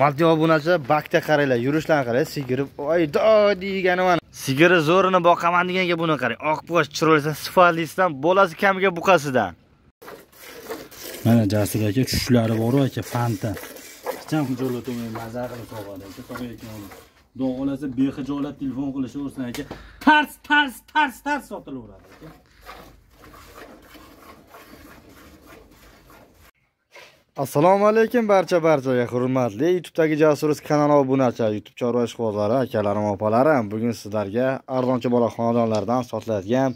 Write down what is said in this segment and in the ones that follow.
hurmatli obunachilar bakda qaranglar yurishlarini qarang sigiri voy do degani mana. Sigiri zo'rini boqaman deganga buni qarang. Oq oqbosh chiroyli sifatlisidan bolasi kamiga buqasidan. Mana jasur aka tushlari bor aka fanta qachon xijolat olmay maza qilib sog'adi aka sog'ayotgan xudo xohlasa bexijolat telefon qilishaversin aka. Tars tars tars tars sotilaveradi aka. Assalomu alaykum barcha barchaga hurmatli youtubedagi jasuruz kanali obunachi youtube chorva ishqibozlari akalarim opalarim. Bugun sizlarga arzonchi bola xonadonlardan sotiladigan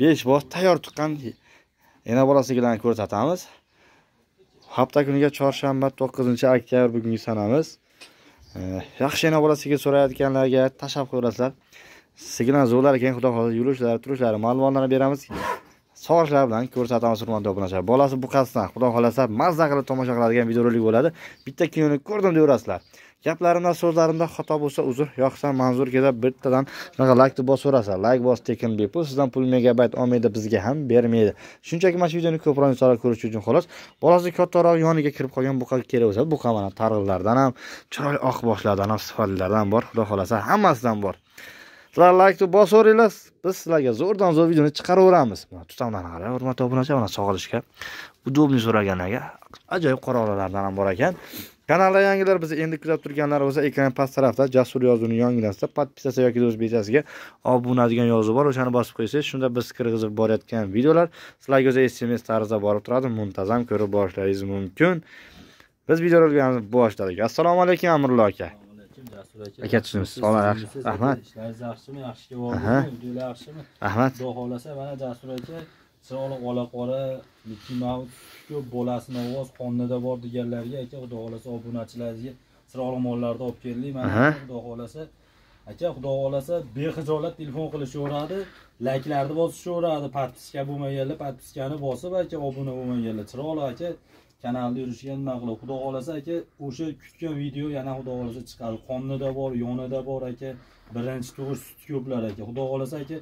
besh bosh tayyor tuqqan ena bola sigirlarni ko'rsatamiz. Hafta kuniga chorshanba to'qqizinchi oktyabr bugungi sanamiz. Yaxshi ena bola sigir so'rayotganlarga tashlab qo'yasizlar sigirlar zo'rlar ekan xudo xohlasa yurishlari turishlari ma'lumotlarni beramiz. Sog'inchlar bilan ko'rsatamiz hurmatli obunachilar bolasi buqasidan ah, xudo xohlasa mazza qilib tomosha qiladigan videorolik bo'ladi. Bitta kinoni ko'rdim deyaverasizlar gaplarimda so'zlarimda xato bo'lsa uzr yoqsa manzur kelsa bittadan shunaqa laykni bosaverasizlar layk bos tekin bepul sizdan pul megabayt olmaydi bizga ham bermaydi. Shunchaki mana shu videoni ko'proq insonlar ko'rishi uchun xolos bolasi kattaroq yoniga kirib qolgan buqa kerak bo'lsa buqa mana targ'illardan ham chiroyli oq boshlardan ham sifatlilardan bor. Xudo xohlasa hammasidan bor. Sizlar laykni bosaveringlar biz sizlarga zo'rdan zo'r videoni chiqaraveramiz. Tutamdan qarang hurmatli obunachilar mana sog'ilishga. Удобный so'raganlarga ajoyib qorovlalardan ham bor ekan. Kanalda yangilar bizni endi kuzatib turganlar bo'lsa ekran past tarafda jasur yozuvini yonginasida podpisasi yoki o'zbekchasiga obuna degan yozuv bor. O'shani bosib qo'ysangiz shunda biz kirgizib borayotgan videolar sizlarga o'zi sms tarzida borib turadi. Muntazam ko'rib borishlaringiz mumkin. Biz videolarni boshladik. Assalomu alaykum amirullo aka. Aka sog'lar yaxshi rahmat ishlaringiz yaxshimi yaxshi kelib videolar yaxshimi rahmat xudo xohlasa mana jasur aka chiroyli ola qora mickey ko'p bolasini ovoz qonida bor deganlarga aka xudo xohlasa obunachilaringizga chiroyli mollarni olib keldik. Mana xudo xohlasa aka xudo xohlasa bexijolat telefon qilishaveradi layklarni bosishaveradi. Podpiska bo'lmaganlar podpiskani bosib aka obuna bo'lmaganlar chiroyli aka kanalda yurishga nima qilib xudo xohlasa aka o'sha kutgan video yana xudo xohlasa chiqadi. Qonida bor yonida bor aka. Birinchi tug'ish suti ko'plar aka. Xudo xohlasa aka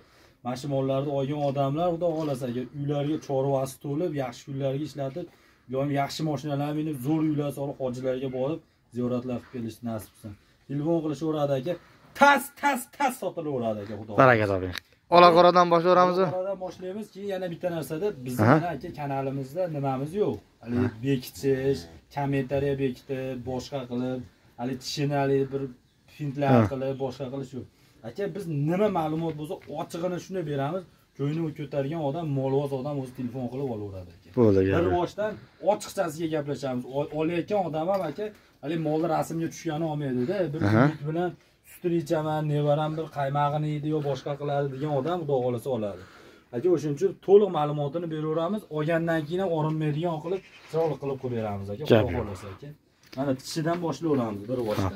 mana shu mollarni olgan odamlar xudo xohlasa aka uylariga chorvasi to'lib yaxshi kunlarga ishlatib yoki yaxshi mashinalar minib zo'r uylar solib hojilarga borib ziyoratlar qilib kelish nasib qilsin telefon qilishaveradi aka. Tas tas tas sotilaveradi aka xudo baraka toping ola qoradan boshlayveramizmi Oradan boshlaymiz keyin yana bitta narsada bizni Aha. mana aka kanalimizda nimamiz yo'q? Haligi bekitish kommentariya bekitib boshqa qilib haligi tishini haligi bir fintlar qilib boshqa qilish yo'q. Aka biz nima ma'lumot bo'lsa ochig'ini shuni beramiz ko'ngli ko'targan odam molvoz odam o'zi telefon qilib olaveradi aka. Bo'ldi bir boshdan ochiqchasiga gaplashamiz. Olayotgan odam ham aka haligi molni rasmga tushgani olmaydida bir bilan sutini ichaman nevaram bir qaymog'ini yeydi yo boshqa qiladi degan odam xudo xohlasa oladi. Aka o'shaning uchun to'liq ma'lumotini beraveramiz. Olgandan keyin ham orinmaydigan qilib chiroyli qilib qo'yib beramiz aka xudo xohlasa aka. Mana tishidan boshlayveramiz bir boshdan.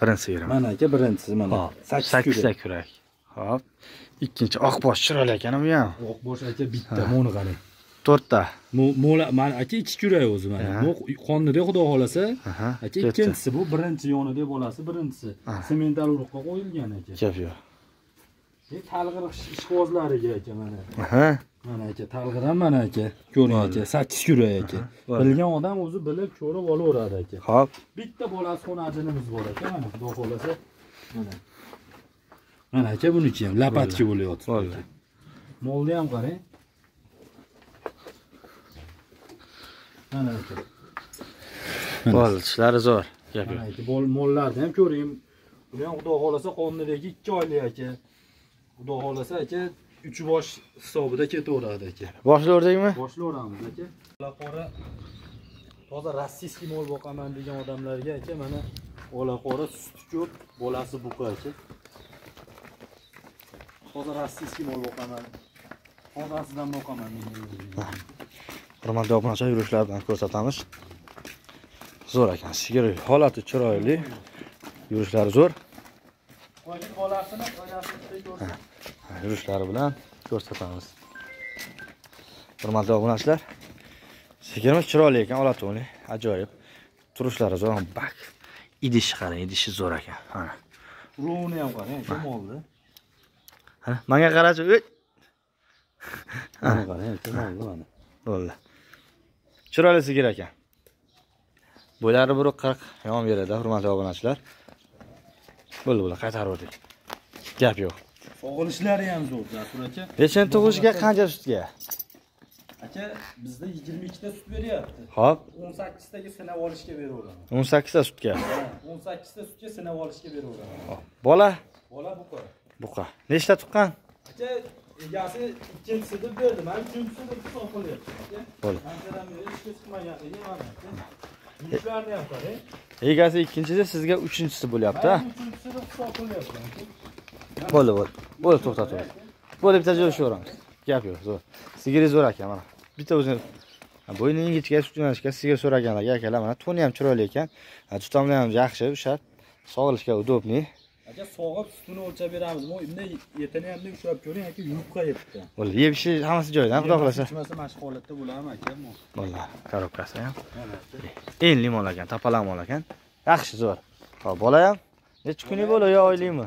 Birinchi sigirimi mana aka birinchisi mana. Sakkizta kurak hop. Ikkinchi oqbosh chiroyli ekan bu ham. Oqbosh aka bitta buni qarang to'rtta Mo- mo'la mana aka ikki kurak o'zi mana. Bu qonnida xudo xohlasa aka ikkinchisi bu birinchi yonida bolasi birinchisi. Semental urug'ga qo'yilgan aka. Gap yo'q e talg'ir ishqibozlariga aka mana. Mana aka talg'ir ham mana aka. Ko'ring aka sakkiz kurak aka. Bilgan odam o'zi bilib ko'rib olaveradi aka. Hop. Bitta bolasi xonajinimiz bor aka mana xudo xohlasa. Mana. Mana aka buniki ham lapatki bo'lyapti molni ham qarang mana aka bo'ldi tishlari zo'r. Gap mana yo'q mollarni ham ko'ring. Buni ham xudo xohlasa qonnidagi ikki oylik aka. Xudo xohlasa aka uch bosh hisobida ketaveradi aka. Boshlaverdikmi boshlayveramiz aka. Ola qora toza rossiyskiy mol boqaman degan odamlarga aka mana ola qora suti ko'p bolasi buqa aka. Toza rossiyskiy mol boqaman. Tozasidan boqaman. degan hurmatli obunachilar yurishlari bilan ko'rsatamiz. Zo'r ekan sigir holati chiroyli. Yurishlari zo'r. Yurishlari bilan ko'rsatamiz. Hurmatli obunachilar sigirimiz chiroyli ekan olatuni ajoyib. Turishlari zo'r bak idishi qarang idishi zo'r ekan mana ruvini ham qarang aka molni Ana, manga qarachi o't mana qarang aka molni mana bo'ldi chiroyli sigir ekan Bo'lari bir 40 yon beradi, hurmatli obunachilar. Bo'ldi, bo'ldi, qaytardik. Gap yo'q. Sog'ilishlari ham zo'r, Jasur aka. Lekin tug'ishga qancha sutga? Aka, bizda 22 ta sut beryapti. Hop, 18 taga sinab olishga beraveraman. 18 ta sutga. Ha, 18 ta sutga sinab olishga beraveraman. Bola Bola buqa. buqa. Nechta tuqqan? Aka, egasi ikkinchisi deb berdi. Men uchinchisi deb hisob qilyapti. Bo'ldi. Anchadan beri ishga chiqmaganligi mana. Yuklarni ham qarang. Egasi ikkinchisi, sizga uchinchisi bo'lyapti. Uchinchisi deb hisob qilyapman. aka. Bo'ldi, bo'ldi. Bo'ldi, to'xtatib. Bo'ldi, bitta joy shuvramiz. Gap yo'q, zo'r. Sigiri zo'r ekan mana. Bitta o'zini bo'yni ingichka, sut yo'nalishga sigir so'raganlarga akalar mana to'ni ham chiroyli ekan. Tutamlar ham yaxshi, o'sha sog'ilishga udobniy. Aka, sog'ib sutini o'lchab beramiz. Mo endi yetini ham ushlab ko'ring, aka, yupqa yetdi. Bo'ldi, yeb hammasi joyidan, xudo xohlasa. Ichmasa mana shu holatda bo'ladimi aka? Bo'ldi, korobkasi ham. En limon ekan, topalamon ekan. Yaxshi, zo'r. Hop, bola ham necha kunlik bo'ladi yo oylikmi?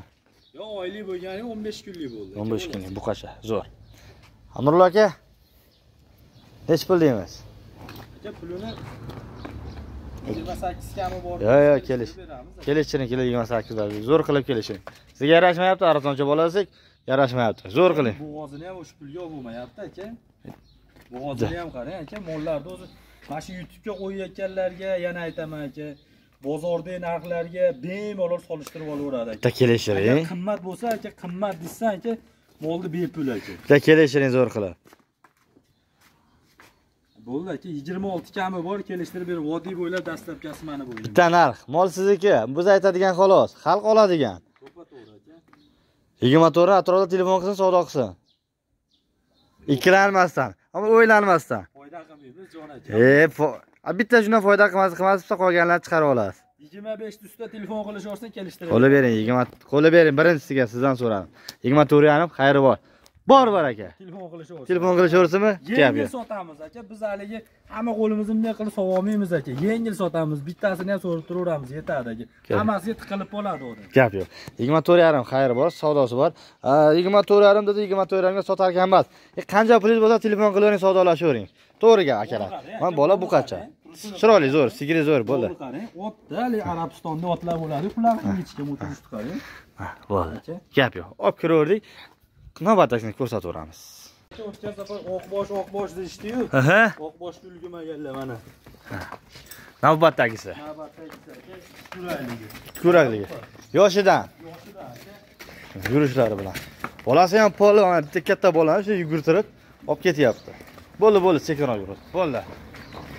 Yo oylik bo'lgani 15 kunlik bo'ldi. 15 kunlik buqacha, zo'r. Amrullo aka. Nech pul deymiz? Aka pulini 28 kami bor. Yo, yo, kelish. Kelishiring, kilo 28 da. Zo'r qilib kelishiring. Sizga yarashmayapti, arzoncha bolasak, yarashmayapti. Zo'r qiling. Bo'g'ozini ham o'sha pulga bo'lmayapti aka. Bo'g'ozini ham qarang aka, mollarni o'zi mana shu YouTube'ga qo'yayotganlarga yana aytaman aka. Bozordagi narxlarga bemalol solishtirib olaveradi aka. Bitta kelishiring. qimmat bo'lsa aka, qimmat desa aka, molni bepul aka. Bitta kelishiring zo'r qilib. Bo'ldi aka, 26 kami bor, kelishtirib berib, vodiy bo'ylab dastlabkasi mana bu. Bitta narx, mol sizniki. Biz aytadigan xolos, xalq oladigan. To'g'ri aka. 24 atrofida telefon qilsin, savdo qilsin. Ikkilanmasdan, ammo o'ylanmasdan. Foyda qilmaymiz jon aka. E, bitta shundan foyda qilmas, qilmas desa qolganlarni chiqarib olasiz. 25 ustida telefon qilishaversa kelishtirib. Qo'li bering, 20 qo'li bering, birinchisiga sizdan so'radim. 24 yarim, xayri bor. Bor bor aka. Telefon qilishaversa. Telefon qilishaversimi? Gap Yengil sotamiz aka. Biz haligi hamma qo'limizni bunday qilib sog'olmaymiz aka. Yengil sotamiz. Bittasini ham so'rib turaveramiz, yetadi aka. Hammasiga tiqilib qoladi odam. Gap yo'q. 24 yarim xayri bor, savdosi bor. A, 24 yarim dedi, 24 yarimga sotar ekan emas. E, qancha pulingiz bo'lsa telefon qilavering, savdolashavering. To'g'ri gap akalar. Mana bola buqacha. Chiroyli zo'r, sigiri zo'r bo'ldi. Otda haligi Arabistonda otlar bo'ladi. Ular ingichka motorist qarang. Ha, bo'ldi. Gap yo'q. Olib kiraverdik. Navbatdagini ko'rsataveramiz. Oqbosh oqbosh deyishdi-yu. Aha. Oqbosh ulgumaganlar mana. Navbatdagisi. Navbatdagisi aka, shurayligi. Ko'rakligi. Yoshidan, Yoshida aka. yurishlari bilan. Bolasi ham polvon, bitta katta bolani shu yugurtirib olib ketyapti. Bo'ldi, bo'ldi, sekinroq yuradi. Bo'ldi.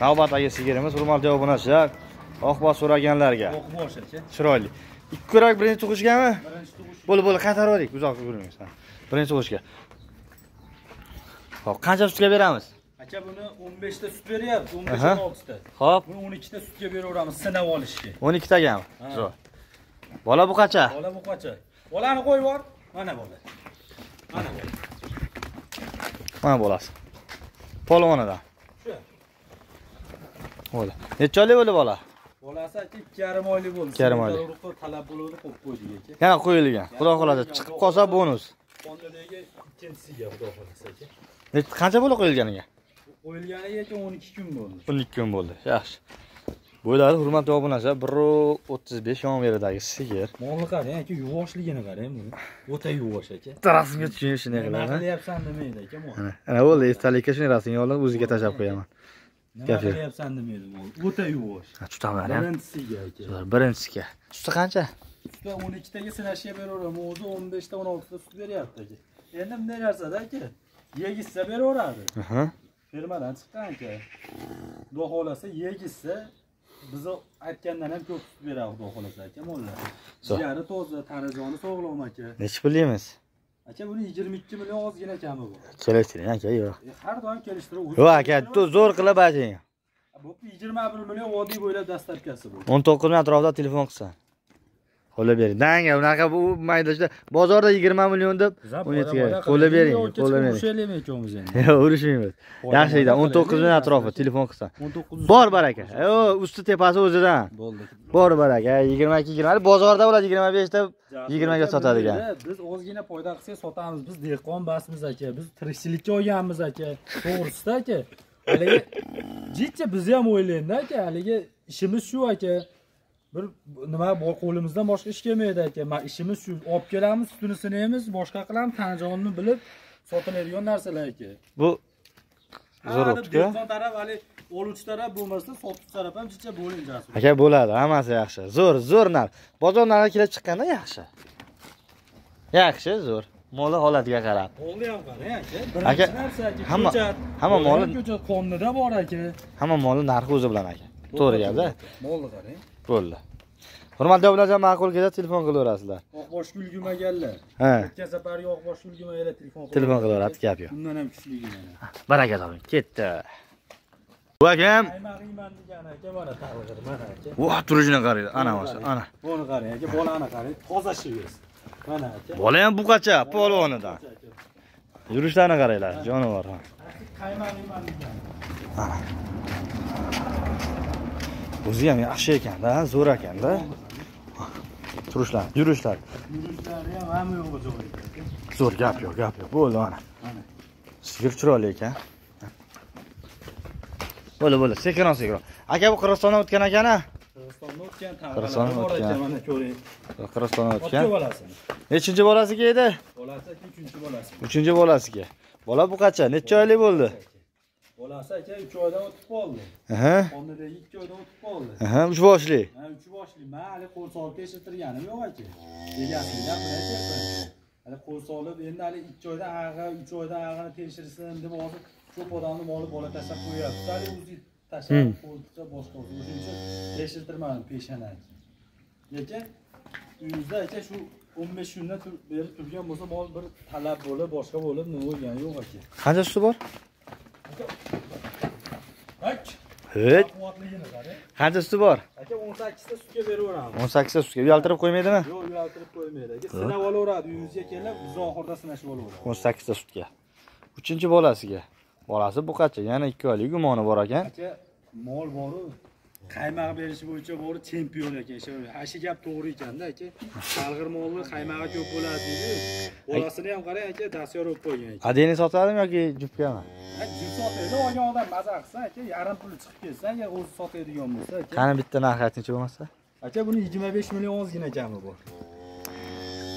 Navbatdagi sigirimiz hurmatli obunachilar, oqboz so'raganlarga. Oqbosh. Chiroyli. Ikki ko'rak birinchi tug'ishgami? Birinchi tug'ish Bo'ldi, bo'ldi, qaytarib uzoq yurmaymiz. Birinchi tug'ishga. Xo'p, qancha sutga beramiz? Aka buni 15 ta sut beryapti, 15 Aha. 16 ta. Xo'p, Buni 12 ta sutga beraveramiz sinab olishga. 12 tagami? Bola bu qancha? Bola bu qacha? Bolani qo'yib yubor. Mana bola. Mana bola. Mana bolasi. Polvonidan. Shu. Bo'ldi. Necha oylik bo'ldi bola? Bolasi aka 2,5 oylik bo'ldi. Ikki yarim oylik. Talab bo'ladi, qo'yib qo'ydik aka. Yana qo'yilgan. Xudo xolasa chiqib qolsa bonus. Fondadagi ikkinchisiga xudo xolasa aka. Qancha bo'la qo'yilganiga? Qo'yilganiga aka 12 kun bo'ldi. 12 kun bo'ldi. Yaxshi. Bo'ladi, hurmatli obunachilar, 1.35 yon beridagi sigir. Molni qarang aka, yuvoshligini qarang buni. O'ta yuvosh aka. Rasmga tushing shunday Nima qiladi. qilyapsan demaydi aka mol. Mana, Ana bo'ldi, esdalikka shunday rasmga olib o'ziga tashlab qo'yaman. Nima qilyapsan demaydi mol. O'ta yuvosh. Tutamlar ham. Birinchisiga aka. Birinchisiga. Suti qancha? Sutda 12 taga sinashga beraveraman. O'zi 15 ta 16 ta sut beryapti aka. Endi bunday narsada aka, yegizsa beraveradi. Aha. Fermadan chiqqan aka. Xudo xolasa yegizsa biz aytgandan ham ko'p sut beradi xudo xolasa aka mollar. Zo'r. Jigari toza, tanajoni sog'lom aka. Necha pul deymiz? Aka buni 22 million ozgina kami bor. Kelishtiring aka, yo'q. E, har doim kelishtirib. Yo'q aka, zo'r qilib ayting. Bu 21 million vodiy bo'ylab dastlabkasi bu. 19 ming atrofida telefon qilsan. Qo'lib bering. Danga unaqa bu maydashda bozorda 20 million deb 17 ga qo'lib bering, qo'lib bering. Ushlaylik ikkovimiz endi. Yo'q, urushmaymiz. Yaxshilikdan 19 ming atrofi telefon qilsan. 19 Bor baraka. Usti tepasi o'zidan. bo'ldi. Bor baraka. 22 20 bozorda bo'ladi 25 ta 20 ga sotadigan. Biz ozgina foyda qilsak sotamiz. Biz dehqon basmiz aka. Biz tirikchilikka olganmiz aka. To'g'risida aka. Haligi jicha bizni ham o'ylaydi aka. Haligi ishimiz shu aka bir nima qo'limizdan boshqa ish kelmaydi aka. Ma ishimiz shu olib kelamiz sutini sinaymiz boshqa qilamiz tanijonni bilib sotiladigan narsalar aka. Bu dehqon taraf hali oluvchi taraf bo'lmasa sotuvchi taraf ham chicha bo'ling aka bo'ladi hammasi yaxshi. Zo'r zo'r narx bozor narxi kelib chiqqanda yaxshi. Yaxshi zo'r. Moli holatiga qarab. Molni ham qarang aka. Birinchi narsa aka hamma- hamma Molni moli- ko'chat qonida bor aka. Hamma molni narxi o'zi bilan aka. To'g'ri gapda. molni qarang bo'ldi. Hurmatli obunajon ma'qul kelsa telefon qilaverasizlar. Oqbosh gulgumaganlar ha. O'tgan safar oqbosh gulgumaganlar telefon telefon qilaveradi gap yo'q. Undan ham kuchli mana baraka toping ketdi. Bu akam mana mana voh turishini qaranglar ana mana ana. buni qarang aka bolani qarang toza shivs mana aka. Bola ham buqacha polvonidan. yurishlarini qaranglar jonivor ha. qaymag'iyman degan Ana. O'zi ham yaxshi ekanda zo'r ekanda. Turishlar yurishlar. Yurishlari ham hamma joyi aka zo'r gap yo'q gap yo'q. Bo'ldi mana. Sigir chiroyli ekan bo'ldi bo'ldi. Sekinroq sekinroq aka bu qirg'izistondan o'tgan ekana qirg'izistonda o'tgan mana ko'ring. Qirg'izistondan otga o'tgan. nechinchi bolasiga edi? Bolasi uchinchi bolasi. Uchinchi bolasiga. Bola buqacha necha oylik bo'ldi bolasi aka uch oydan o'tib qoldi. Aha. Qonidagi ikki oydan o'tib qoldi. Aha uch boshli. Ha uch boshli. Man hali qo'l solib tekshirtirganim yo'q aka. Egasini gapiryapman hali qo'l solib endi hali ikki oydan ag'a uch oydan ag'ini tekshirsin deb hozir ko'p odamni moli bola tashlab qo'yyapti hali o'zi tashlab Hmm. qo'ltiqcha boshqa o'zi o'shuning uchun tekshirtirmadim peshonani lekin uyimizda aka shu o'n besh kundan beri turgan bo'lsa mol bir talab bo'lib boshqa bo'lib nima bo'lgani yo'q aka. Qancha suti bor! Hech qancha suti bor aka o'n sakkizta sutga beraveramiz o'n sakkizta sutga uyaltirib qo'ymaydimi? Yo'q uyaltirib qo'ymaydi. Aka sinab olaveradi. Uyingizga kelib biz oxirida sinashib olaveradi. O'n sakkizta sutga. Uchinchi bolasiga. Bolasi buqacha yana ikki oylik gumoni bor ekan. Aka mol boru qaymoq berish bo'yicha bori chempion ekan. Shu gap to'g'ri ekanda aka. Salg'ir molni qaymog'i ko'p bo'ladi deydi bolasini ham qarang aka dastyor bo'lib qo'ygan ekan. Adeni sotadimi yoki jupkami Ha, jur sotaydi olgan odam maza qilsa aka yarim puli chiqib ketsa agar o'zi sotadigan bo'lsa aka. Qani bitta narxi aytingchi bo'lmasa? Aka buni yigirma besh million ozgina kami bor.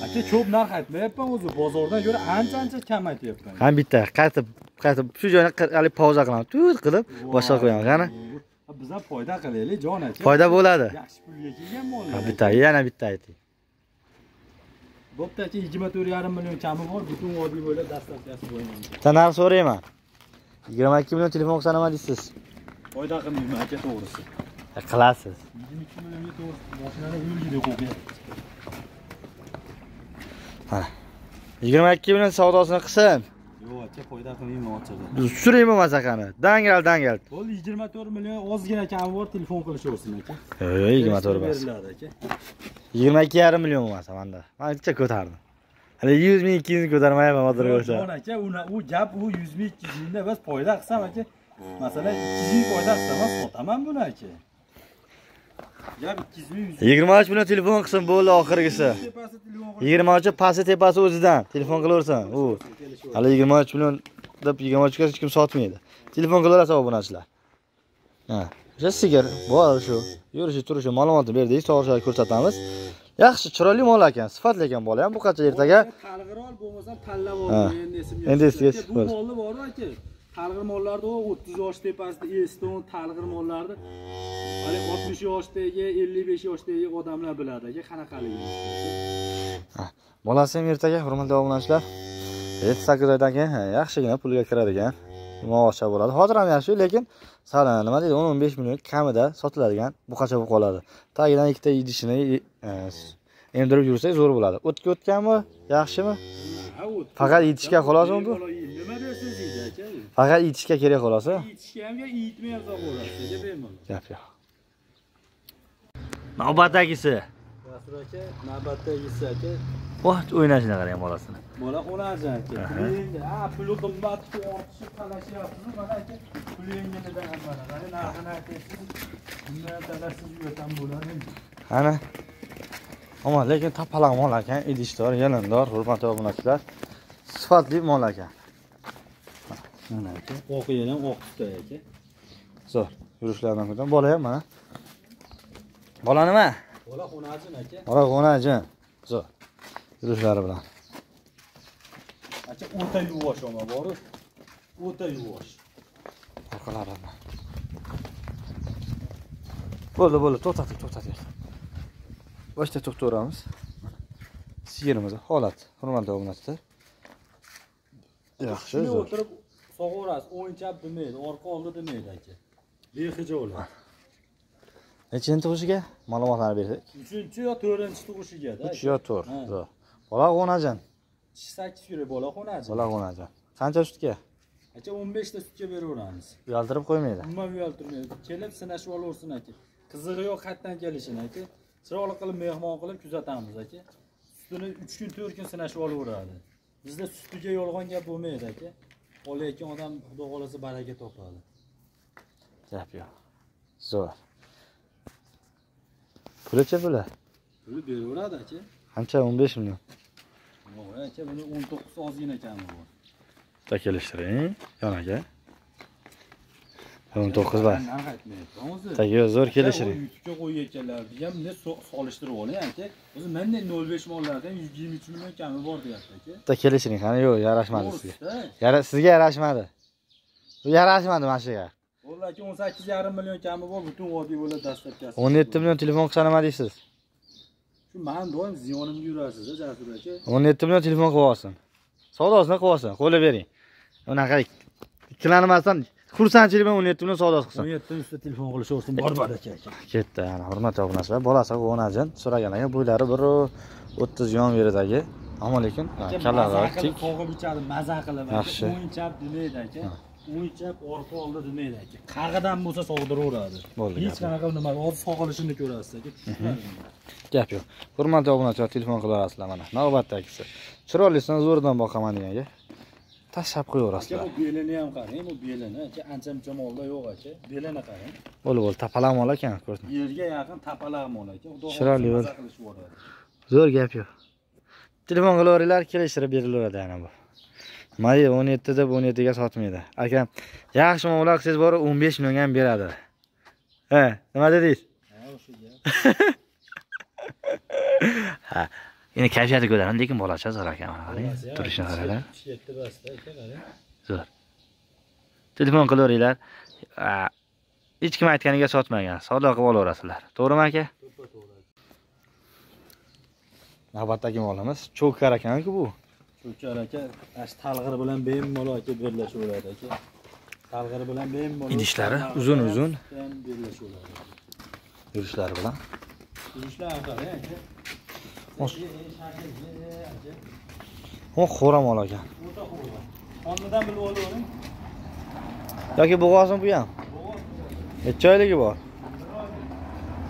Aka ko'p narx aytmayapman o'zi. Bozordan ko'ra ancha ancha kam aytyapman qani bitta qaytib qaytib shu joyni haligi pauza qilamiz tut qilib boshqa qo'yamiz qani Ha, biz ham foyda qilaylik jon aka. Foyda bo'ladi. Yaxshi pulga kelgan mollar bitta yana bitta ayting. Bo'pti aka yigirma to'rt yarim million kami bor butun vodiy bo'ylab dostavkasi bo'laman bitta narx so'rayman. Yigirma ikki million telefon qilsa nima deysiz? Foyda qilmayman aka to'g'risi. E, qilasiz. Yigirma ikki millionga to'g'risi mashinani o'lgidek qo'yapti yigirma ikki million savdosini qilsin aka foyda qilmayman ochig'i suring bo'lmasa qani dangal dangal bo'ldi yigirma to'rt million ozgina kami bor telefon qilishaversin aka. Yigirma to'rt emas beriladi aka. Yigirma ikki yarim million bo'lmasa manda. Man bitta ko'tardim. Hali yuz ming ikki yuzni ko'tarmayapman hozirga o'xshab. aka u gap u yuz ming ikki yuz mingda biz foyda qilsam aka masalan ikki yuz ming foyda qilsam man sotaman buni aka gap ikki yuz ming yuz yigirma uch million telefon qilsin bo'ldi oxirgisi. Yigirma uchi pasti tepasi o'zidan. Telefon qilaversin. U. Hali yigirma uch million deb yigirma uchga hech kim sotmaydi. Telefon qilaverasiz obunachilar ha. O'sha sigir bor shu. Yurishi turishi ma'lumotni berdik sog'ishlarga ko'rsatamiz. Yaxshi chiroyli mol ekan sifatli ekan bola ham bu qancha ertaga? Talg'irol bo'lmasam tanlab Ha. oldim endi esimga tushdi. bu molni boru aka talg'ir mollarni u o'ttiz yosh tepasida eston talg'ir mollarni hali oltmish yoshdagi ellik besh yoshdagi odamlar biladi. Aka qanaqaligini bolasi ham ertaga hurmatli obunachilar. Yetti sakkiz oydan keyin yaxshigina pulga kiradigan maosha bo'ladi. Hozir ham yaxshi lekin sal nima deydi o'n o'n besh million kamida sotiladigan buqacha bo'lib qoladi? Tagidan ikkita idishini e, emdirib yursak zo'r bo'ladi. O'tga o'tganmi yaxshimi? Faqat yetishga xolosmi bu? Nima aka faqat itishga kerak xolos a yetishga ham yeyitmay ham bo'ladi. Aka bemalol gap yo'q. Navbatdagisi. Rasul aka navbatdagisi aka. Voh o'ynashini qarang bolasini. Bola xonasi aka. Ha puli qimmatga ortishib talashyapsiz mana aka pulinginidan ham mana? Qarang narxini aytyapsiz bundan talashsiz uyat ham bo'ladi. Ana. Ammo lekin tapaloq mol ekan idishdor yalindor hurmatli obunachilar. Sifatli mol ekan mana aka oq yelan oq tutay aka zo'r yurishlaridan ko'rdim bola ham mana. Bola nima? Bola xonajin aka. Bola g'onajin zo'r yurishlari bilan. Aka o'ta yuvosh oma boru. O'ta yuvosh. Orqalari bo'ldi bo'ldi. To'xtating to'xtating boshda to'xtaveramiz sigirimiz holat. Hurmatli obunachilar. Yaxshi o'tirib sog'orasiz o'ng chap demaydi orqa oldi demaydi aka. Behijolat nechinchi tug'ishiga ma'lumotlarni bersak uchinchi yo to'rtinchi tug'ishigada uch yo to'rt bola g'onajin sakkiz yurib bola xonajin bola g'onajin qancha sutga? Aka o'n beshta sutga beraveramiz. Uyaltirib qo'ymaydi. Umuman uyaltirmaydi. Kelib sinashib olaversin aka. Qizig'i yo'q qayerdan kelishini aka. Chiroyli qilib mehmon qilib kuzatamiz aka. Sutini uch kun to'rt kun sinashib olaveradi. Bizda sutiga yolg'on gap bo'lmaydi aka olayotgan odam xudo xohlasa baraka topadi. Gap yo'q. Zo'r. Pulichi puli? Puli beraveradi aka qancha? o'n besh million. Voy aka buni o'n to'qqiz ozgina kami bor bitta kelishtiring yonaga o'n to'qqiz o'zi tagi zo'r kelishtiring youtubega qo'yayotganlar ham bunday so- solishtirib oling aka o'zi manda nol besh mollardan yuz yigirma uch million kami bor deyapti aka bitta kelishtiring qani yo'q yarashmadi sizga. Sizga yarashmadi. Yarashmadi mana shuga bo'ldi aka o'n sakkiz yarim million kami bor butun vodiy bo'ladi dastlabkasi. o'n yetti million telefon qilsa nima deysiz? Shu man doim ziyonimga yurasiz jasur aka. o'n yetti million telefon qilib olsin. Savdosini qilib olsin qo'li bering. Unaqa ikkilanmasdan xursandchilik bilan o'n yetti million savdosi o'n qilsin yetti ustida telefon qilishaversin bor baraka aka ketdi ana hurmatli obunachilar. Bolasi g'onajin so'ragan ekan bo'ylari bir o'ttiz yon beridagi ammo lekin maza tik qilib qog'ib ichadi maza qilib. Yaxshi. o'ng chap demaydi aka. O'ng chap orqa oldi demaydi aka. Qag'idan bo'lsa sog'diraveradi Bo'ldi, hech qanaqa nima hozir sog'ilishini ko'rasiz aka. Gap yo'q. Hurmatli obunachilar telefon qilaverasizlar mana. Navbatdagisi chiroylisini zo'ridan boqaman deganga tashlab qo'yaverasizlar. Bu belini ham qarang bu belini. Ancha muncha molda yo'q aka. Belini qarang. Bo'ldi bo'ldi. Tapalam mol ekan ko'rding yerga yaqin tapalaq mol aka. Xudo Chiroyli xohlasa bo'l. maza qilishib yuboradi zo'r gap yo'q. Telefon qilaveringlar kelishtirib berilaveradi ana bu. Mayli o'n yetti deb o'n yettiga sotmaydi. Aka yaxshi muomala qilsangiz bor o'n besh millionga ham beradi. He nima dedingiz? Ha o'sha gap. Ha endi kayfiyati ko'taradi lekin bolacha zo'r ekan mana turishini qaranglar zo'r. Telefon qilaveringlar hech kim aytganiga sotmagan savdo qilib olaverasizlar to'g'rimi aka navbatdagi molimiz cho'kar ekanku bu. Cho'kar aka talg'ir bilan bemalol aka birlashaveradi aka talg'ir bilan bemalol Idishlari uzun uzun. yurishlari bilan idishlar qarang aka u xo'ra mol ekan qonidan bilib olavering yoki bo'g'ozmi bu ham? Necha oyligi bor?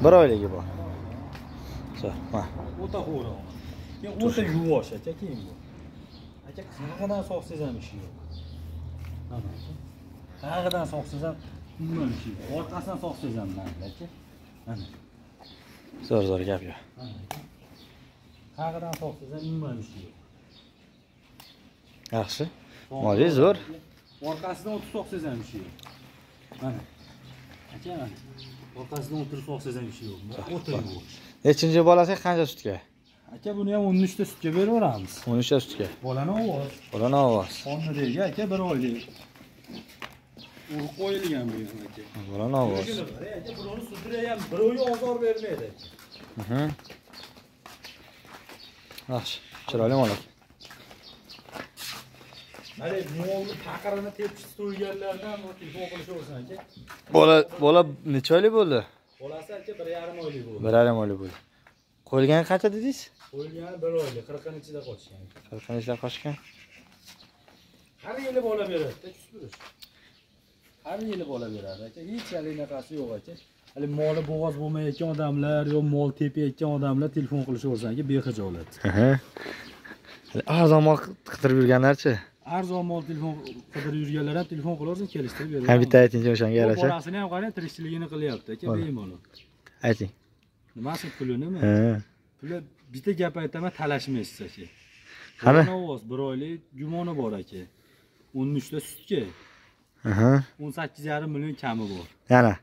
Bir oyligi bor. Mana o'ta xo'ra keyin o'ta yuvosh aka keyin bu aka qag'idan soqsangiz ham ishi yo'q qag'idan soqsangiz ham umuman ishi. Yo'q orqasidan soqsangiz ham aka mana zo'r zo'r gap yo'q qag'idan soqsangiz ham umuman ishi yo'q yaxshi Moli zo'r. orqasidan o'tib soqsangiz ham ishi yo'q mana. Aka mana orqasidan o'tirib soqsangiz ham ishi yo'q yuvosh nechinchi bolasi qancha sutga? Aka buni ham o'n uchta sutga beraveramiz o'n uchta sutga. Bolani ovoz. Bolani ovoz. Qonidagi aka bir oylik. Urib qo'yilgan bu ham aka. bolani ovoz. Aka birovni sudraya ham birovga ozor bermaydi. Yaxshi chiroyli mol ekan Mana molni taqirini tepkisi to'yganlardan telefon qilishaversin aka. bola bola necha oylik bo'ldi Bolasi aka 1,5 oylik bo'ldi. bir yarim oylik bo'ldi qo'yilgani qancha dedingiz Qo'yilgani 1 oylik, 40 ichida qochgan. qirqqa ishlab qochgan Har yili bola beradi, tushirish. Har yili bola beradi aka. Hech hali naqasi yo'q aka. Hali moli bo'g'oz bo'lmayotgan odamlar yo mol tepayotgan odamlar telefon behijolat. Aha. arzon mol qidirib yurganlarchi? Arzon mol telefon qidirib yurganlar ham telefon qilaversin kelishtirib ha beraveramiz bitta aytingchi o'shanga yarasha. bolasini ham qarang tirikchiligini qilyapti aka bemalol. Ayting. Nimasi pulinimi ha. Puli bitta gap aytaman talashmaysiz aka. Qani? Ovoz bir oylik gumoni bor aka. O'n uchta sutga. Aha. O'n sakkiz yarim million kami bor. Yana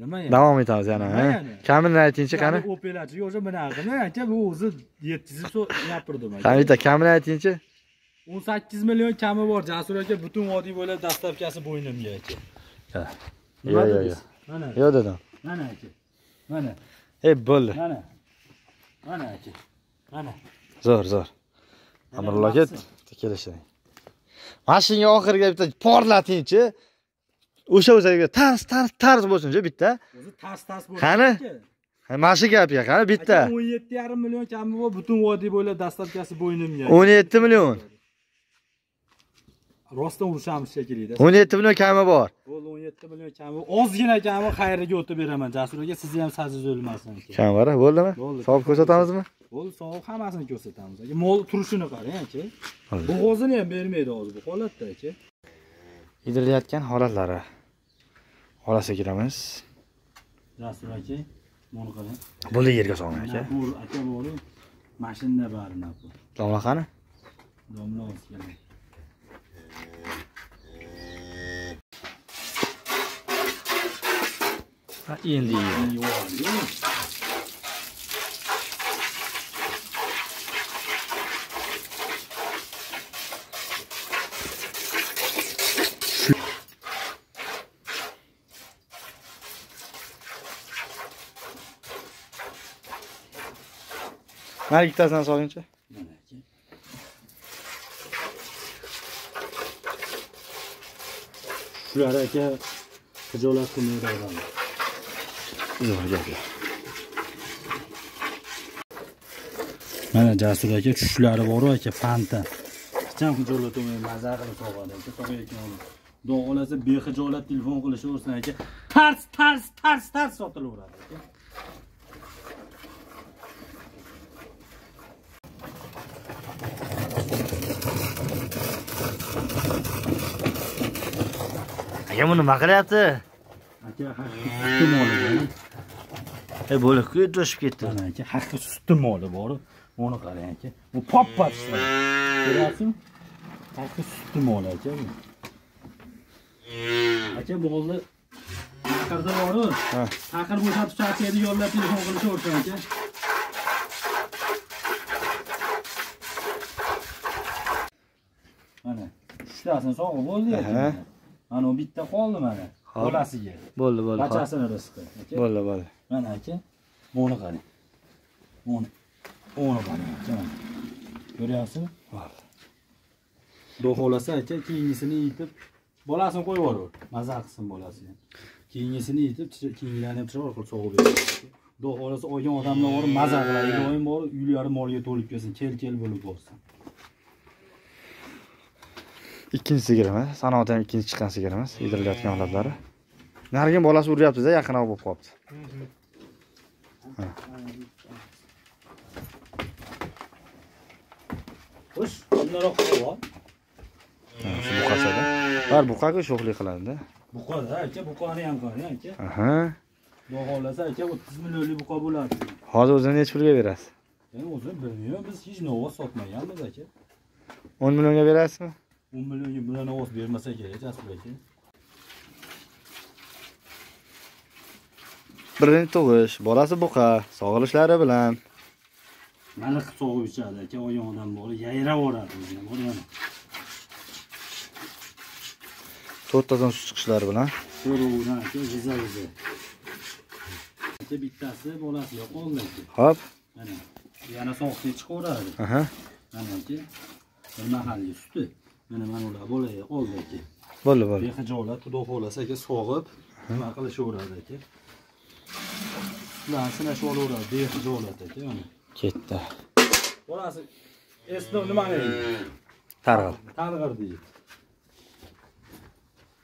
nima endi davom etamiz yana Nima kamini aytingchi qani? Opelachi o'sha bunaqami aka bu o'zi yetti yuz so- gapirdim aka bitta kamini aytingchi o'n sakkiz million kami bor jasur aka butun vodiy bo'ylab dastavkasi bo'ynimga aka. Yo, yo, yo. mana. Yo'q dedim mana aka. Mana. Ey bo'ldi. Mana. Mana aka. Mana. Zo'r zo'r. Amirullo aka kelishing. Mashinaga oxiriga bitta porlatingchi o'sha o'zaga tars tars tars bo'lsinchi bitta. O'zi tars tars bo'ldi Qani? mana shu gapga qani bitta. O'n yetti yarim million kami bor butun vodiy bo'ylab dastavkasi bo'ynimga. o'n yetti million. Rostdan urishamiz shekilli o'n yetti million kami bor. Bo'ldi o'n yetti million kami. Ozgina kami xayriga o'tib beraman. Jasur aka sizni ham sazingiz o'lmasin. Aka kam bor a, bo'ldimi? Bo'ldi. solib ko'rsatamizmi bo'ldi savob hammasini ko'rsatamiz. Aka mol turishini qarang aka. Bo'g'ozini ham bermaydi hozir bu holatda aka. Yedirilayotgan holatlari holasiga kiramiz jasur aka buni qarang bo'ldi yerga solmang aka. Bu aka bori mashinada bari bu domla qani? Domla o'sgan ha endi mana ikkitasini solingchi. Shular aka hijolat qilmaydi odamlar. zo'r gap yo'q Mana Jasur aka tushlari bor aka fanta. Qachon hijolat qilmay maza qilib sog'adi aka sog'ayotgan odam. Xudo behijolat telefon qilishaversin aka. Tars tars tars tars sotilaveradi aka. Aka bu nima qilyapti Aka haqiqiy moli e bo'lib to'shib ketdi Mana aka haqiqiy suti moli bor. Uni qarang aka. Bu poppa ishlar. Ko'ryapsizmi? Haqiqiy suti moli aka bu. Aka bo'ldi. Taqirda boru. Taqir bo'shatib charchaydi yo'llab telefon qilishaversin aka. Mana uchtasini sog'ib bo'ldi aka. Mana u bitta qoldi mana. Bolasiga. bo'ldi bo'ldi. Bachasini rizqi. bo'ldi bo'ldi Mana aka. Buni qarang. Buni. Buni qarang aka. mana. Ko'ryapsizmi? Xudo xohlasa aka keyingisini yetib bolasini qo'yib yuboraver. Maza qilsin bolasi ham. Keyingisini yetib keyingilarni ham chiroyli qilib sog'ib beradi. Xudo xohlasa olgan odamlar bor, maza qiladi. Iloyim bor, uylari molga to'lib kelsin, kel-kel bo'lib bo'lsin. Ikkinchi sigirimiz sanoat ham ikkinchi chiqqan sigirimiz yedirilayotgan holatlari narigi bolasi uryaptiza yaqinroq bo'lib qolibdi. Ha, shu buqasida har buqaku sho'xlik qiladida. Buqada aka, buqani ham qarang aka. aha. Xudo xohlasa aka 30 millionlik buqa bo'ladi. hozir o'zini nechi pulga berasiz. Men o'zim bilmayman, biz hech nova sotmaganmiz aka. o'n millionga berasizmi 10 millionga bularni ovoz bermasa kerak, Jasur aka. birinchi tug'ish bolasi buqa sog'ilishlari bilan Mana qilib sog'ib ichadi aka, olgan odam bor, yayraveradi o'zini, bor mana. to'rttadan suv chiqishlari bilan So'rovdan aka, viza. Aka bittasi bolasiga qoldi hop Mana yana soqsiy chiqaveradi. aha Mana aka. Bir mahalliy suti. Mana mana ular bolaga qoldi aka. bo'ldi bo'ldi Behijolat xudo xohlasa aka sog'ib nima qilishaveradi aka. Ularni sinashib olaveradi behijolat aka mana. ketdi Bolasi esnov nima deydi? targ'il Targ'ir deydi.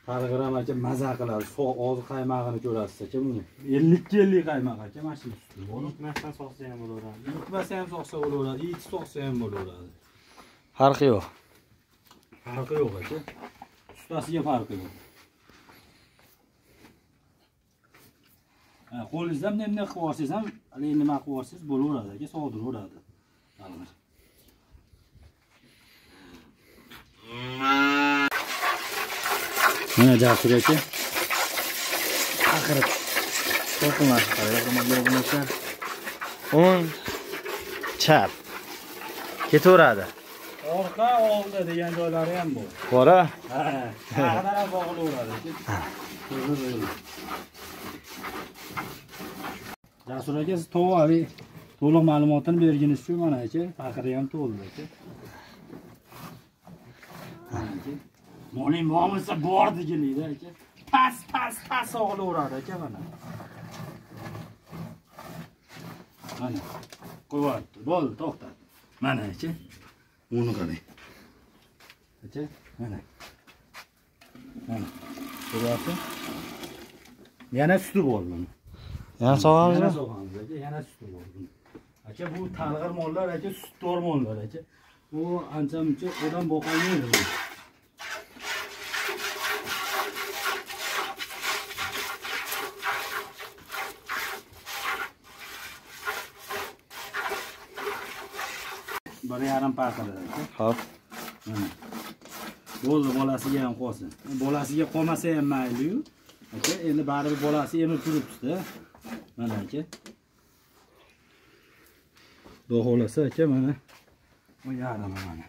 Targ'ir ham aka maza qiladi. So'g' og'zi qaymog'ini ko'rasiz aka buni. 50 kellik qaymoq aka mashina suti. Buni Unutmasdan soqsa ham bo'laveradi. Yutmasa ham soqsa bo'laveradi, it soqsa ham bo'laveradi. farqi yo'q Farqi yo'q aka. Ustasiga farqi yo'q. Ha, qo'lingizdan nem qilib yuborsangiz ham, haligi nima qilib yuborsangiz bo'laveradi aka, sog'diraveradi. Targ'ir. Mana Jasur aka. Obunachilar. O'ng chap. Ketaveradi. Orqa oldi degan joylari ham bor. Bora. ha tag'idan ham bog'ilaveradi jasur aka siz to'g'ri to'liq ma'lumotini berginiz uchun mana aka faxri ham to'ldi aka moling bormisa bor degilaydi aka pas pas pas sog'ilaveradi aka mana. Mana. Qo'yyapti bo'ldi to'xtadi. Mana aka uni qarang aka mana mana ko'ryapti yana suti bor buni Yana sog'amizmi? yana sog'amiz aka yana suti bor buni aka bu talg'ir mollar aka sutdor mollar aka u ancha muncha odam boqolmaydi bir yarim Xo'p. Mana. bo'ldi bolasiga ham qolsin. Bolasiga qolmasa ham mayliyu. Aka endi baribir bolasi emib turibdida mana aka. Xudo xohlasa aka mana. Bu yarimi mana.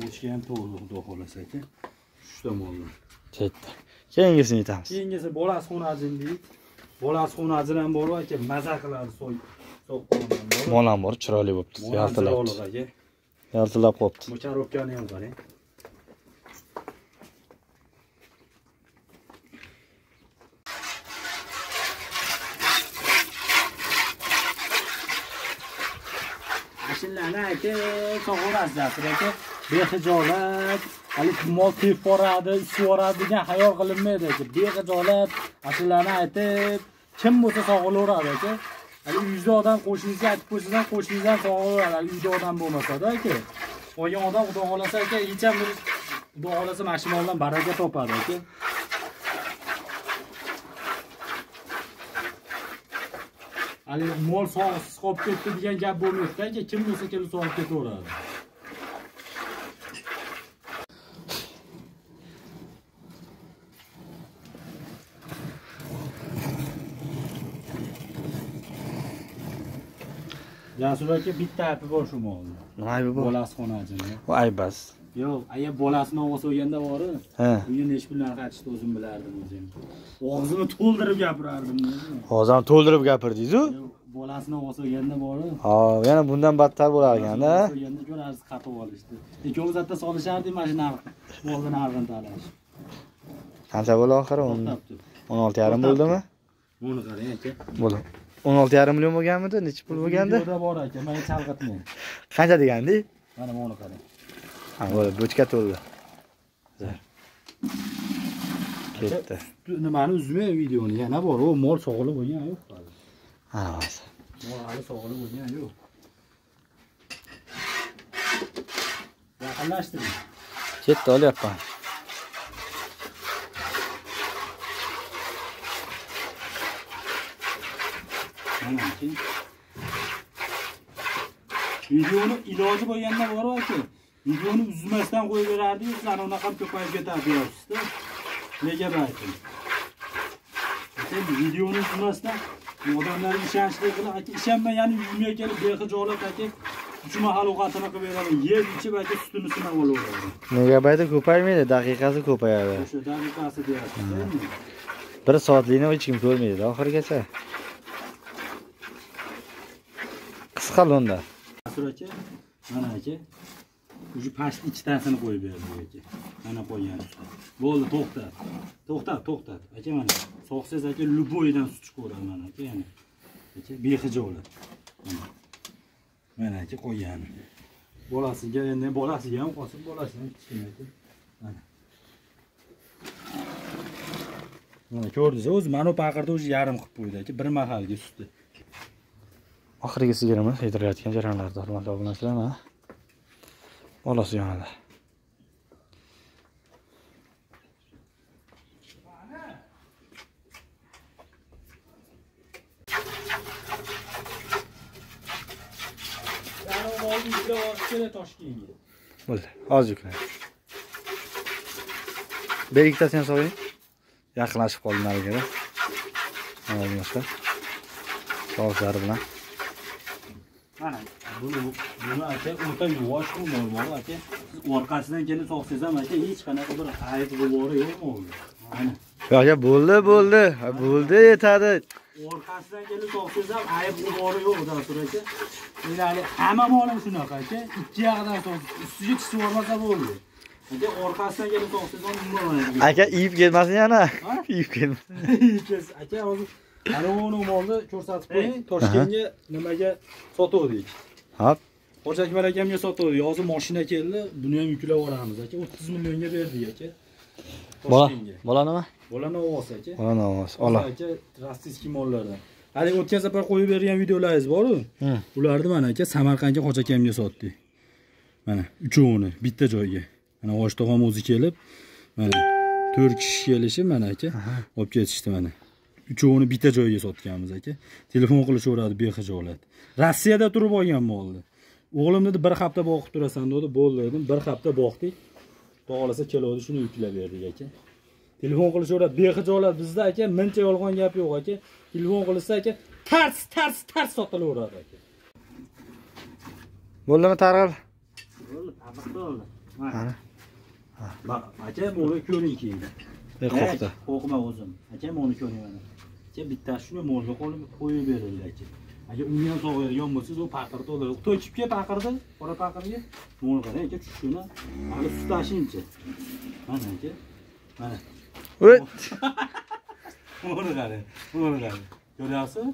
Bo'shga ham to'g'ri xudo xohlasa aka. Uchta mollar Ketdi. Keyingisini aytamiz. keyingisi bolasi xunajin deydi. Bolasi xunajin ham bor aka. Maza qiladi so'y so'qqondan bor bor, chiroyli bo'pti. Yaltilab. Chiroyli aka Yaltilab qopti. bu charobkani ham qarang mashinlarni aka sog'orasiz jasur aka behijolat hali mol tep boradi ichib yuboradi degan xayol qilinmaydi aka behijolat ashulalarni aytib kim bo'lsa sog'ilaveradi aka hali yuzta odam qo'shningizga aytib qo'ysangiz qo'shningizdan sog'ib sog'ilaveradi hali uyda odam bo'lmasada aka. Qolgan odam xudo xohlasa aka yecham bir xudo xohlasa mana shu moldan baraka topadi aka. Hali mol sog'siz qolib ketdi degan gap bo'lmaydida aka. Kim bo'lsa kelib sog'ib ketaveradi. Jasur aka bitta api bor shu molni Nima aybi bor? bolasi xonajini Bu aybas. yo'q agar bolasini olib so'yganda bori Ha. unga nechi pullar qaytishni o'zim bilardim o'zim og'zini to'ldirib gapirardim ham to'ldirib gapirdingiz-ku. Yo'q, bolasini olib so'yganda bori Ha, yana bundan battar bo'lar ekanda. so'yganda ko'rarsiz qatib olishdi ikkovimiz hatto solishardik mana shu narx molni narxini talash Qancha bo'ldi oxiri? O'n- 16 yarim bo'ldimi? buni qarang aka Bo'ldi. 16 yarim million bo'lganmidi? Necha pul bo'lgandi? videoda bor aka mana chalg'itmang Qancha degandi? mana buni qarang Ha, bo'ldi, bochka to'ldi. Ketdi. nimani uzmang videoni yana bor u mol sog'ilib bo'lgan yo'q Ha, mol hali sog'ilib bo'lgan yo'q yaqinlashtiring Ketdi, olyapman. Aka videoni iloji bo'lganda bor aka videoni uzmasdan qo'yib berardiyu sizlarni unaqa ham ko'payib ketadi deyapsizda nega aka videoni uzmasdan odamlar ishonchli qilib aka ishonmay yana yuzmay kelib behijolat aka uch mahal ovqatini qilib beradi yeb ichib aka sutini sinab olaveradi Megabaytda ko'paymaydi, daqiqasi ko'payadi. o'sha daqiqasi deyapsiz Bir soatlikni hech kim ko'rmaydi oxirigacha. Qisqa unda Asur aka mana aka уже past ikkitasini qo'yib berdi aka mana qo'ygan bo'ldi to'xtat to'xtat to'xtat aka mana soqsangiz aka любойdan sut chiqaveradi mana aka yana. Aka behijolat mana. Aka qo'ygan. Bolasiga endi bolasiga ham qolsin bolasi ham kichkina aka mana. Mana ko'rdingiz o'zi mana bu paqirni уже yarim qilib qo'ydi aka bir mahalga sutni Oxirgi sigirimiz yetirilayotgan jarayonlarda hurmatli obunachilar mana. Bolasi yonida. Yani. Bo'ldi. Hozir yuklaymiz. Bir ikkitasini ham so'ying. Yaqinlashib qoldi narigada mana bu bilan mana. Buni buni aka o'ta yuvosh bu normal aka. Siz orqasidan kelib soqsangiz ham aka hech qanaqa bir ayb g'ubori yo'qmi unda mana. Yo'q aka bo'ldi bo'ldi. Ha, bo'ldi yetadi. Orqasidan kelib soqsangiz ham ayb g'ubori yo'q dastur aka. Ya'ni hamma molim shunaqa aka. Ikki yog'idan ustiga tish yubormasa bo'ldi. Aka orqasidan kelib soqsangiz ham aka iyib kelmasin yana. Iyib kelmasin aka hozir ana uni molni ko'rsatib qo'ying toshkentga nimaga sotuvdik hop Xo'ja Akbar akamga sotuvdik. Hozir mashina keldi, buni ham yuklab yuboramiz aka. 30 millionga berdik aka. bola Toshkentga. bola nima Bolani ovoz aka. bola nomus ola aka rossiyskiy mollardan. Hali o'tgan safar qo'yib bergan videolaringiz bor-ku. Hı. Ularni mana aka Samarqandga Xo'ja akamga sotdik. Mana uchovini bitta joyga. Mana Oshtog'om o'zi kelib, mana 4 kishi kelishib mana aka olib ketishdi mana. Uchovini bitta joyga sotganmiz aka. Telefon qilishaveradi bexijolat. Rossiyada turib olgan molni. O'g'lim dedi bir hafta boqib turasan dedi, bo'ldi dedim. Bir hafta boqdik. Xudo xolasa keladi shuni yuklab berdik aka. Telefon qilishaveradi bexijolat bizda aka, mincha yolg'on gap yo'q aka. Telefon qilsa aka, tars tars tars sotilaveradi aka. bo'ldimi targ'il Bo'ldi, bo'ldi. Mana. Aka buni ko'ring keyin. Qo'rqma o'zim. Aka buni ko'ring mana. Bittasi shuni molga qo'yib qo'yib berildi aka. Agar uni ham sog'aydigan bo'lsangiz, u paqirda o'ladi. To'kibga paqirdi, qora paqirga. Mol qarang aka tushishini. Hali sut tashinchi. Mana aka. Mana. Buni qarang. Ko'ryapsizmi?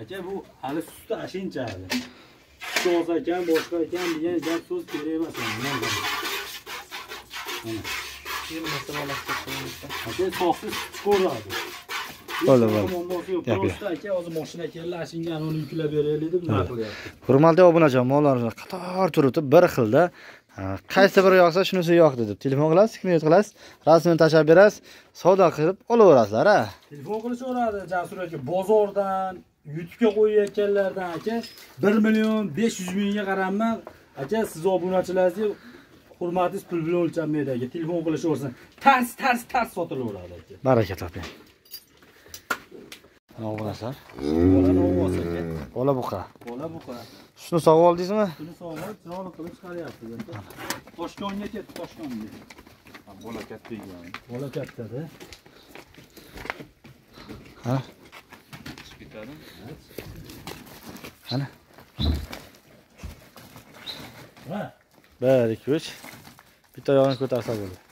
Aka bu hali sut tashinchi hali. So'z ekan, boshqa ekan degan gap so'z kerak emas. Aka soqsiz chiqaveradi. Bo'ldi, bo'ldi. Prosta aka hozir mashina keldi, ashingan uni yuklab beraylik deb nima qilyapti. hurmatli obunajon mollar qator turibdi bir xilda qaysi biri yoqsa shunisi yoqdi deb telefon qilasiz skrinshot qilasiz rasmini tashlab berasiz savdo qilib olaverasizlar a Telefon qilishaveradi Jasur aka bozordan YouTube'ga qo'yayotganlardan aka 1 million 500 mingga qaramman aka siz obunachilaringizga hurmatingiz pul bilan o'lchanmaydi aka. Telefon qilishaversin tars tars tars sotilaveradi aka. Baraka toping aka bola buqa bola buqa shuni sog'ib oldingizmi shuni sog'ib chiroyli qilib chiqaryapsiz aka toshkonga ketdi toshkonga bola katta ekan. Bola kattada ha? Chiqib ketadi. Qani ha. Bir ikki uch bitta oyog'ini ko'tarsa bo'ldi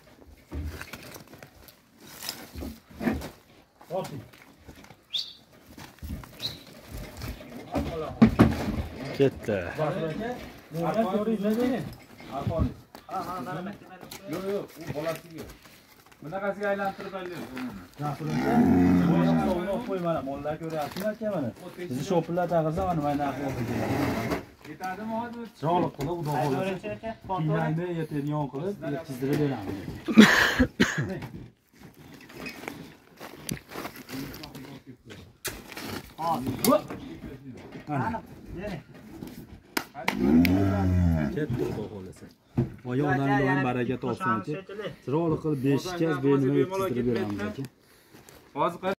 ketdi. Yo'q yo'q u bolasiga bunaqasiga aylantirib aylaydi olib qo'y mana mollar ko'ryapsizmi aka mana bizni shopillar tag'irsa mana mana ahvolda hozir chiroyli qilib xudo xohlasa qiynalmay yetadigan qilib yetkazdirib beramiz ketdi xudo xohlasa oyog'dan doim baraka topsin aka chiroyli qilib beshikaz belini yetkazdirib beramiz aka hozir